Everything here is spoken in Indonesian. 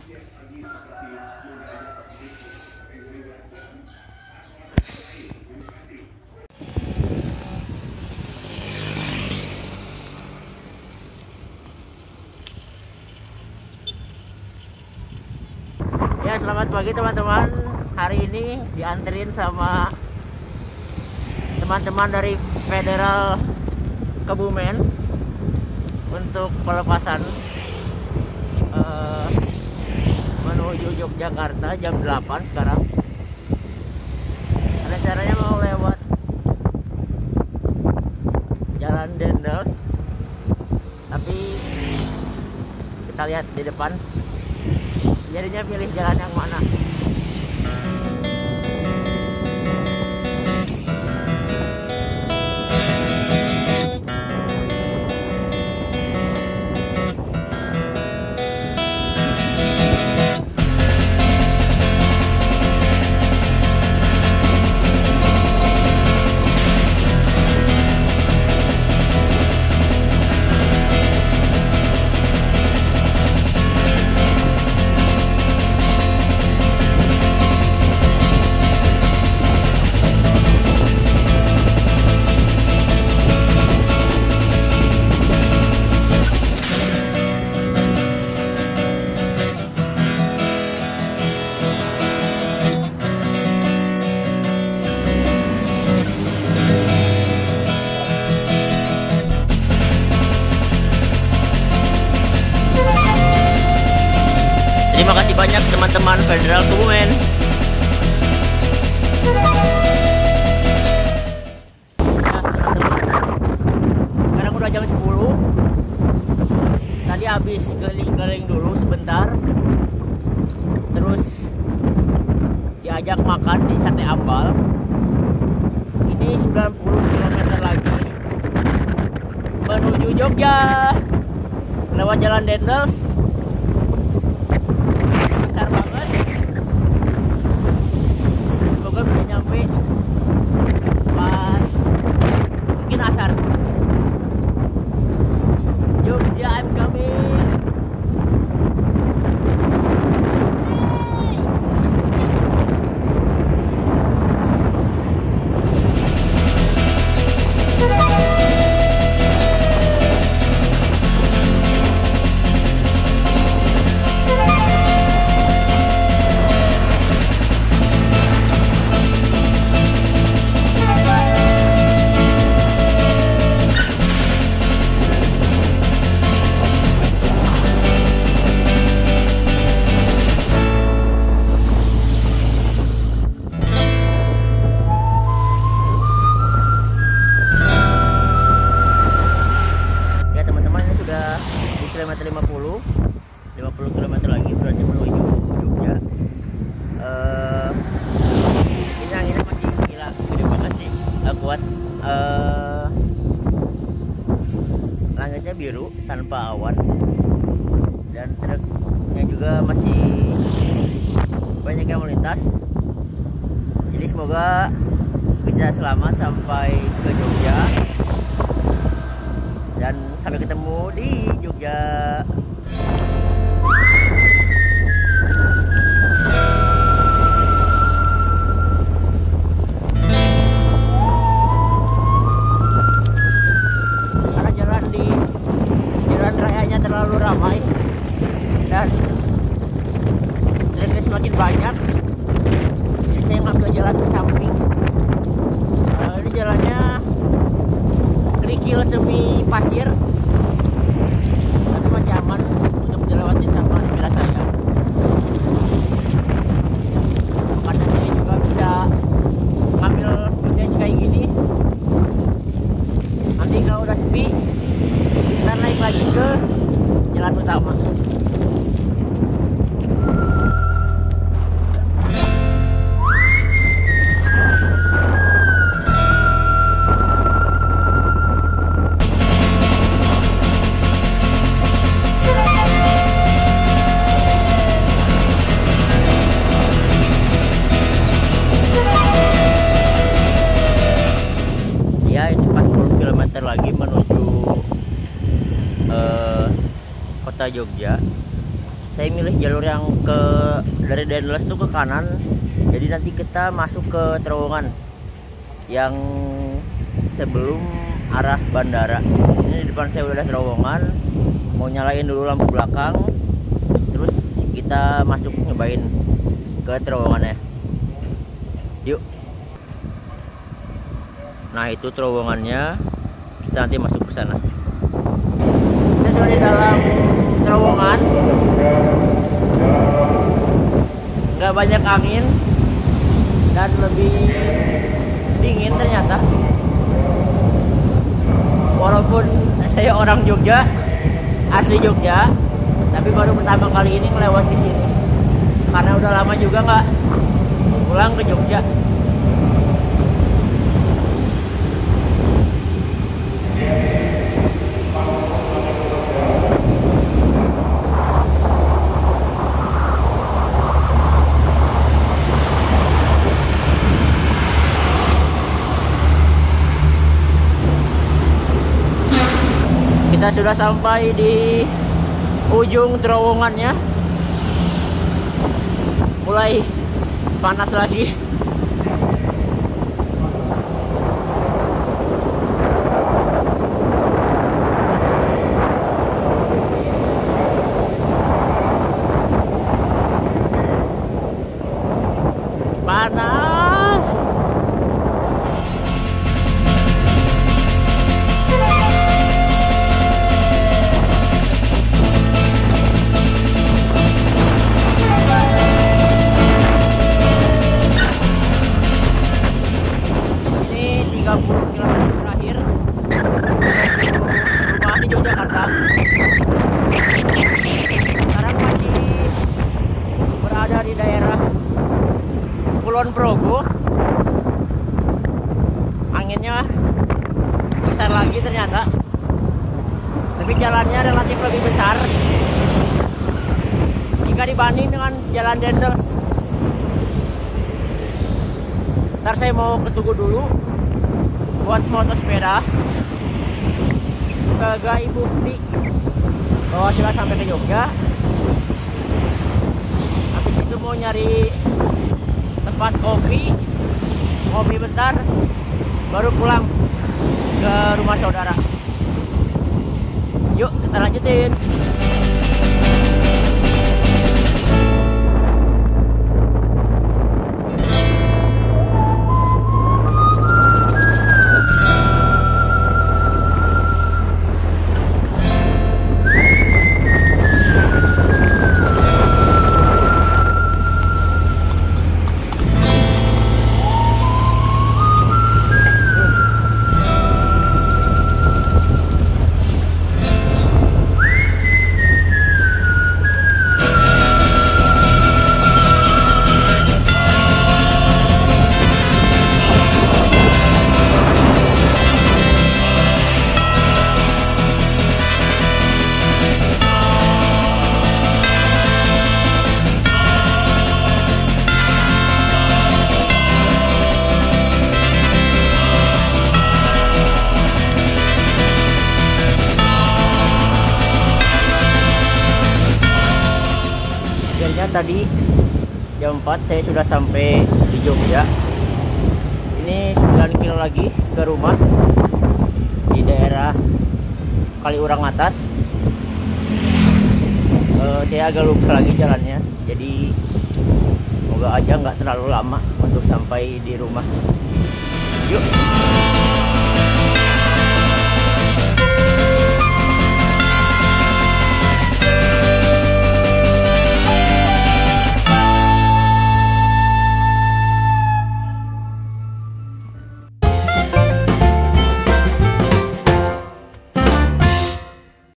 Ya selamat pagi teman-teman. Hari ini dianterin sama Teman-teman dari Federal Kebumen Untuk pelepasan eh, Menuju Yogyakarta jam 8 sekarang. Rencananya mau lewat Jalan Dendels Tapi Kita lihat di depan. Jadinya pilih jalan yang mana teman-teman Federal teman-teman. Sekarang udah jam 10. Tadi habis keliling-keliling dulu sebentar. Terus diajak makan di Sate Ambal. Ini 90 km lagi menuju Jogja. Lewat Jalan Dendels besar banget. Semoga bisa nyampe lagi berarti menuju Jogja. Eh, ini anginnya masih gila. Gede banget sih. Nggak kuat Eh, langitnya biru tanpa awan. Dan truknya juga masih banyak yang melintas. Jadi semoga bisa selamat sampai ke Jogja. Dan sampai ketemu di Jogja. Kerikil semi pasir. Tapi masih aman untuk dilewati sama sepeda saya. Karena saya juga bisa ngambil footage kayak gini. Nanti kalau udah sepi kita naik lagi ke jalan utama Jogja. Saya milih jalur yang ke dari Dendles tuh ke kanan. Jadi nanti kita masuk ke terowongan yang sebelum arah bandara. Ini di depan saya udah terowongan. Mau nyalain dulu lampu belakang terus kita masuk nyobain ke terowongannya. Yuk. Nah itu terowongannya. Kita nanti masuk ke sana. Kita sudah di dalam terowongan. Nggak banyak angin dan lebih dingin ternyata. Walaupun saya orang Jogja asli Jogja tapi baru pertama kali ini melewati sini. Karena udah lama juga nggak pulang ke Jogja sudah sampai di ujung terowongannya. Mulai panas lagi. Panas ternyata. Tapi jalannya relatif lebih besar. Jika dibanding dengan jalan Dendels. Ntar saya mau ke Tugu dulu buat foto sepeda. Sebagai bukti bahwa sudah sampai ke Jogja. Habis itu mau nyari tempat kopi. Kopi bentar baru pulang ke rumah saudara. Yuk kita lanjutin tadi jam 4 saya sudah sampai di Jogja. Ini 9 kilo lagi ke rumah di daerah Kaliurang atas. Eh, saya agak lupa lagi jalannya jadi semoga aja nggak terlalu lama untuk sampai di rumah